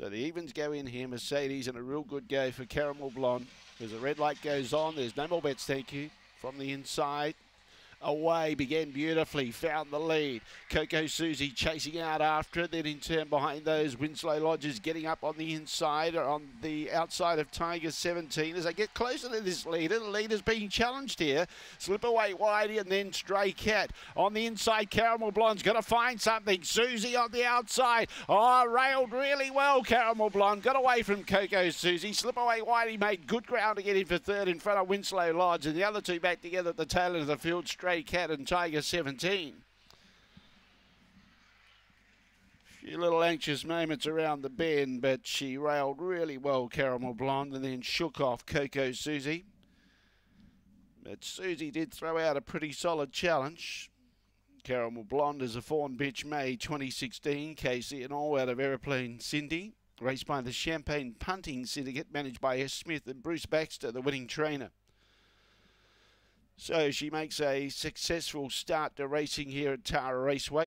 So the evens go in here, Mercedes, and a real good go for Caramel Blonde. As the red light goes on, there's no more bets, thank you. From the inside, away, began beautifully, found the lead. Coco Susie chasing out after it, then in turn behind those, Winslow Lodges getting up on the inside, or on the outside of Tiger 17. As they get closer to this leader, the leader's being challenged here. Slip away Whitey and then Stray Cat. On the inside, Caramel Blonde's got to find something. Susie on the outside. Oh, railed really well, Caramel Blonde. Got away from Coco Susie. Slip away Whitey made good ground to get in for third in front of Winslow Lodge, and the other two back together at the tail end of the field. Stray Stray Cat and Tiger 17. A Few little anxious moments around the bend, but she railed really well, Caramel Blonde, and then shook off Coco Susie. But Susie did throw out a pretty solid challenge. Caramel Blonde is a Fawn Bitch May 2016, Casey and all out of Aeroplane Cindy. Raced by the Champagne Punting Syndicate, managed by S. Smith and Bruce Baxter, the winning trainer. So she makes a successful start to racing here at Tara Raceway.